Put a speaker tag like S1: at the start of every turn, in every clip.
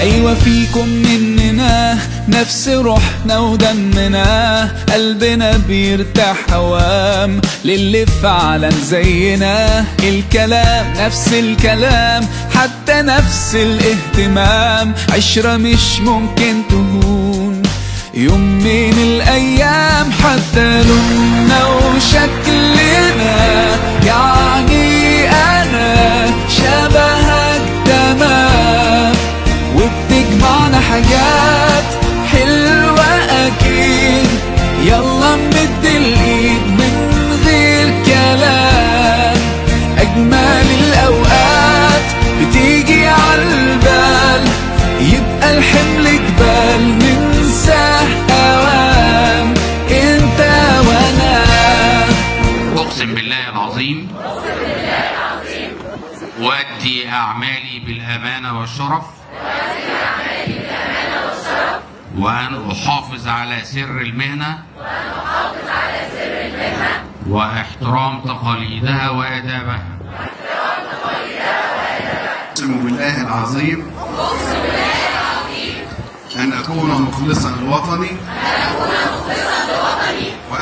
S1: أيوة فيكم مننا نفس روحنا ودمنا قلبنا بيرتاح هوام للي فعلا زينا الكلام نفس الكلام حتى نفس الاهتمام. عشرة مش ممكن تهون. يوم من الأيام حتى لوننا وشكلنا
S2: العظيم وأدي أعمالي بالأمانة والشرف. وأن أحافظ على سر المهنة. وإحترام تقاليدها وآدابها.
S3: أقسم بالله العظيم. أن أكون مخلصا لوطني.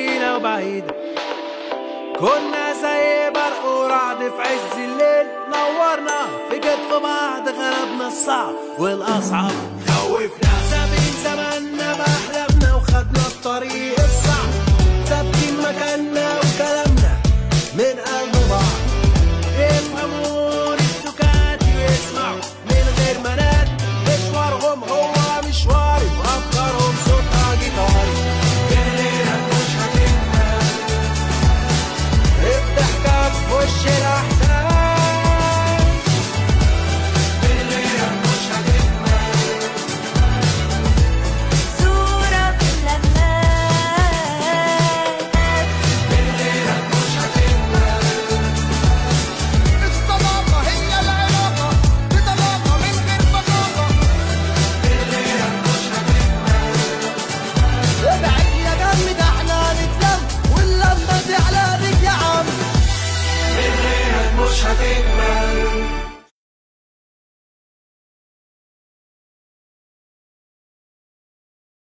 S4: مستحيلة وبعيدة كنا زي برق ورعد في عز الليل. نورنا في كتف بعض غلبنا الصعب والأصعب. خوفنا سابقين زماننا بأحلامنا وخدنا الطريق الصعب.